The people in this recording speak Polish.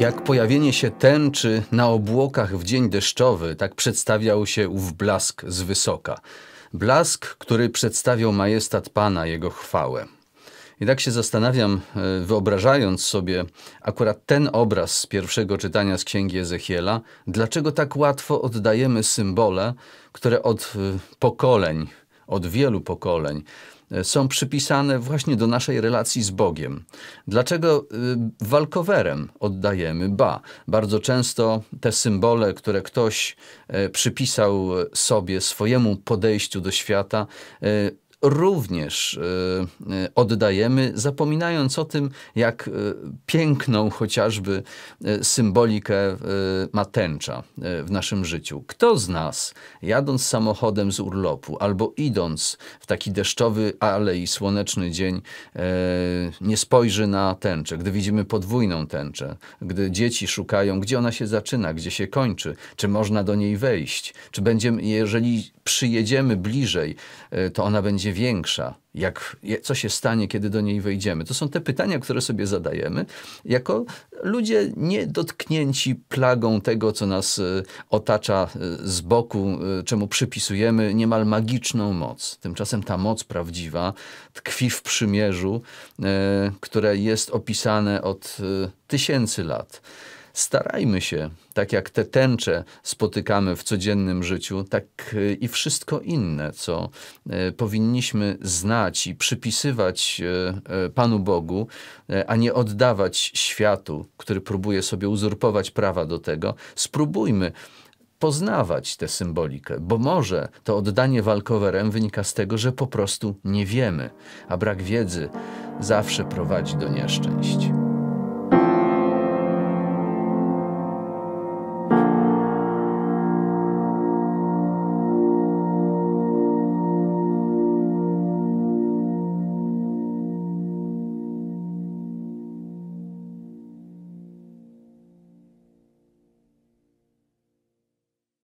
Jak pojawienie się tęczy na obłokach w dzień deszczowy, tak przedstawiał się ów blask z wysoka. Blask, który przedstawiał majestat Pana, Jego chwałę. I tak się zastanawiam, e, wyobrażając sobie akurat ten obraz z pierwszego czytania z księgi Ezechiela, dlaczego tak łatwo oddajemy symbole, które od e, pokoleń, od wielu pokoleń e, są przypisane właśnie do naszej relacji z Bogiem. Dlaczego walkowerem oddajemy? Ba, bardzo często te symbole, które ktoś przypisał sobie, swojemu podejściu do świata, również e, e, oddajemy, zapominając o tym, jak e, piękną chociażby symbolikę ma tęcza w naszym życiu. Kto z nas, jadąc samochodem z urlopu albo idąc w taki deszczowy, ale i słoneczny dzień, nie spojrzy na tęczę, gdy widzimy podwójną tęczę, gdy dzieci szukają, gdzie ona się zaczyna, gdzie się kończy, czy można do niej wejść, czy będziemy, jeżeli przyjedziemy bliżej, to ona będzie będzie większa, jak, co się stanie, kiedy do niej wejdziemy. To są te pytania, które sobie zadajemy, jako ludzie niedotknięci plagą tego, co nas e, otacza e, z boku, e, czemu przypisujemy niemal magiczną moc. Tymczasem ta moc prawdziwa tkwi w przymierzu, które jest opisane od tysięcy lat starajmy się, tak jak te tęcze spotykamy w codziennym życiu, tak e, i wszystko inne, co e, powinniśmy znać i przypisywać e, Panu Bogu, a nie oddawać światu, który próbuje sobie uzurpować prawa do tego, spróbujmy poznawać tę symbolikę, bo może to oddanie walkowerem wynika z tego, że po prostu nie wiemy, a brak wiedzy zawsze prowadzi do nieszczęść.